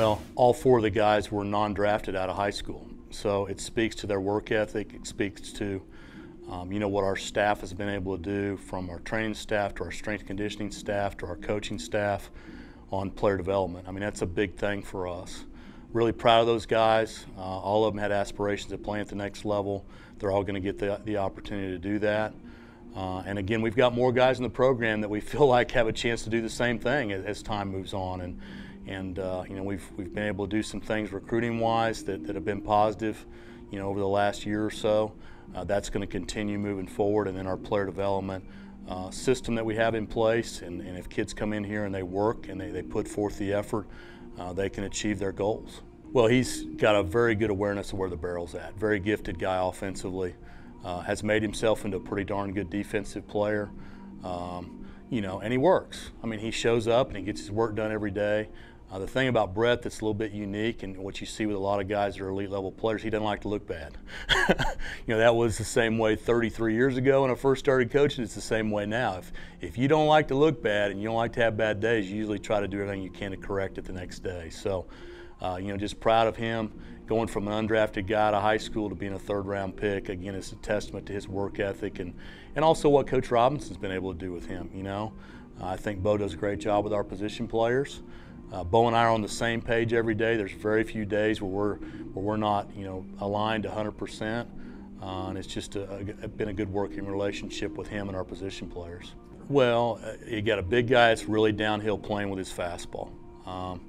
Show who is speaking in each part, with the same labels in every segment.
Speaker 1: Well, all four of the guys were non-drafted out of high school, so it speaks to their work ethic. It speaks to, um, you know, what our staff has been able to do, from our training staff to our strength conditioning staff to our coaching staff, on player development. I mean, that's a big thing for us. Really proud of those guys. Uh, all of them had aspirations of playing at the next level. They're all going to get the, the opportunity to do that. Uh, and again, we've got more guys in the program that we feel like have a chance to do the same thing as, as time moves on. And, and uh, you know, we've, we've been able to do some things recruiting-wise that, that have been positive, you know, over the last year or so. Uh, that's going to continue moving forward. And then our player development uh, system that we have in place. And, and, if kids come in here and they work and they, they put forth the effort, uh, they can achieve their goals. Well, he's got a very good awareness of where the barrel's at. Very gifted guy offensively. Uh, has made himself into a pretty darn good defensive player. Um, you know, and he works. I mean, he shows up and he gets his work done every day. Uh, the thing about Brett that's a little bit unique and what you see with a lot of guys that are elite level players, he doesn't like to look bad. you know, that was the same way 33 years ago when I first started coaching. It's the same way now. If, if you don't like to look bad and you don't like to have bad days, you usually try to do everything you can to correct it the next day. So, uh, you know, just proud of him going from an undrafted guy of high school to being a third round pick. Again, it's a testament to his work ethic and, and also what Coach Robinson's been able to do with him, you know. Uh, I think Bo does a great job with our position players. Uh, Bo and I are on the same page every day. There's very few days where we're where we're not, you know, aligned 100%. Uh, and it's just a, a, been a good working relationship with him and our position players. Well, uh, you got a big guy that's really downhill playing with his fastball. Um,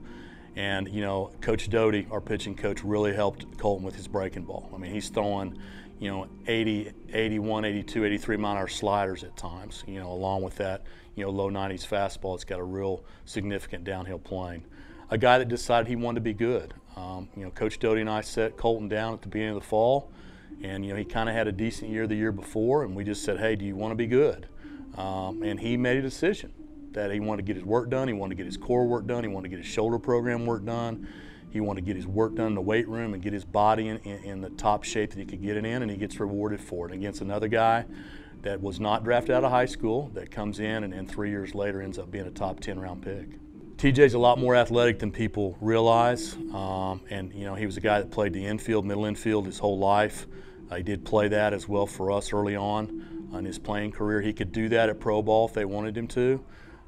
Speaker 1: and, you know, Coach Doty, our pitching coach, really helped Colton with his breaking ball. I mean, he's throwing, you know, 80, 81, 82, 83 mile hour sliders at times, you know, along with that, you know, low 90s fastball. It's got a real significant downhill plane. A guy that decided he wanted to be good. Um, you know, Coach Doty and I set Colton down at the beginning of the fall, and, you know, he kind of had a decent year the year before, and we just said, hey, do you want to be good? Um, and he made a decision that he wanted to get his work done. He wanted to get his core work done. He wanted to get his shoulder program work done. He wanted to get his work done in the weight room and get his body in, in, in the top shape that he could get it in, and he gets rewarded for it against another guy that was not drafted out of high school that comes in and, and three years later ends up being a top 10 round pick. TJ's a lot more athletic than people realize, um, and you know he was a guy that played the infield, middle infield his whole life. Uh, he did play that as well for us early on in his playing career. He could do that at pro ball if they wanted him to.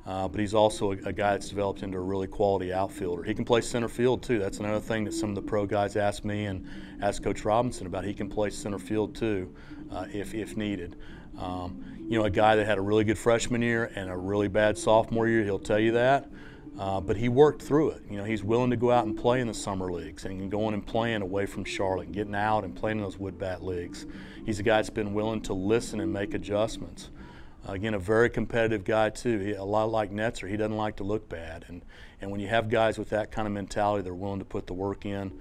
Speaker 1: Uh, but he's also a, a, guy that's developed into a really quality outfielder. He can play center field too. That's another thing that some of the pro guys ask me and ask Coach Robinson about. He can play center field too, uh, if if needed. Um, you know, a guy that had a really good freshman year and a really bad sophomore year, he'll tell you that. Uh, but he worked through it. You know, he's willing to go out and play in the summer leagues and going and playing away from Charlotte, and getting out and playing in those wood bat leagues. He's a guy that's been willing to listen and make adjustments. Again, a very competitive guy too. He, a lot like Netzer, he doesn't like to look bad. And and when you have guys with that kind of mentality, they're willing to put the work in.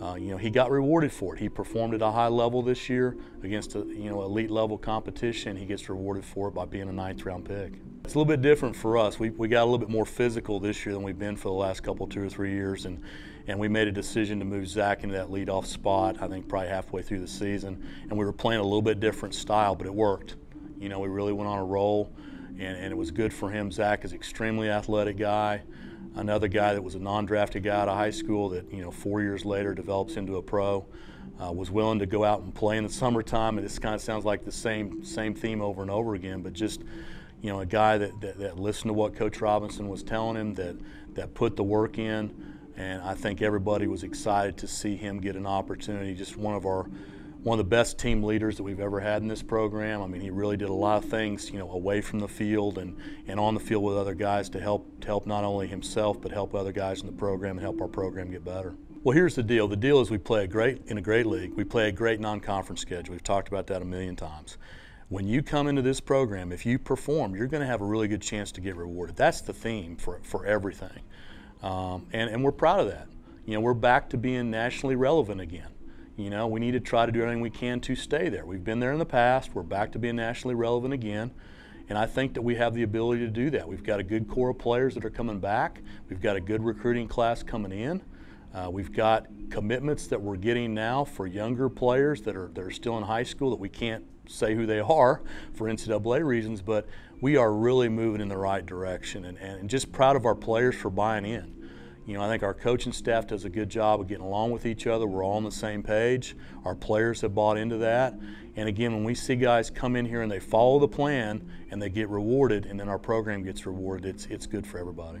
Speaker 1: Uh, you know, he got rewarded for it. He performed at a high level this year against a you know elite level competition. He gets rewarded for it by being a ninth round pick. It's a little bit different for us. We, we got a little bit more physical this year than we've been for the last couple, two or three years, and and we made a decision to move Zach into that leadoff spot. I think probably halfway through the season, and we were playing a little bit different style, but it worked. You know, we really went on a roll, and, and it was good for him. Zach is an extremely athletic guy. Another guy that was a non-drafted guy out of high school that you know four years later develops into a pro. Uh, was willing to go out and play in the summertime, and this kind of sounds like the same same theme over and over again. But just you know, a guy that, that, that listened to what Coach Robinson was telling him, that that put the work in, and I think everybody was excited to see him get an opportunity. Just one of our one of the best team leaders that we've ever had in this program. I mean, he really did a lot of things, you know, away from the field and, and on the field with other guys to help to help not only himself but help other guys in the program and help our program get better. Well, here's the deal. The deal is we play a great in a great league. We play a great non-conference schedule. We've talked about that a million times. When you come into this program, if you perform, you're going to have a really good chance to get rewarded. That's the theme for for everything, um, and and we're proud of that. You know, we're back to being nationally relevant again. You know, we need to try to do everything we can to stay there. We've been there in the past. We're back to being nationally relevant again. And I think that we have the ability to do that. We've got a good core of players that are coming back. We've got a good recruiting class coming in. Uh, we've got commitments that we're getting now for younger players that are, that are still in high school that we can't say who they are for NCAA reasons, but we are really moving in the right direction and, and just proud of our players for buying in You know, I think our coaching staff does a good job of getting along with each other. We're all on the same page. Our players have bought into that. And again, when we see guys come in here and they follow the plan and they get rewarded, and then our program gets rewarded, it's, it's good for everybody.